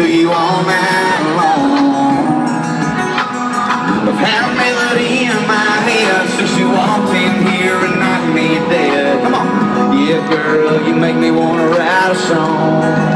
to you all night long. I've had a melody in my head since you walked in here and knocked me dead. Come on. Yeah, girl, you make me want to write a song.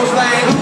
those lanes.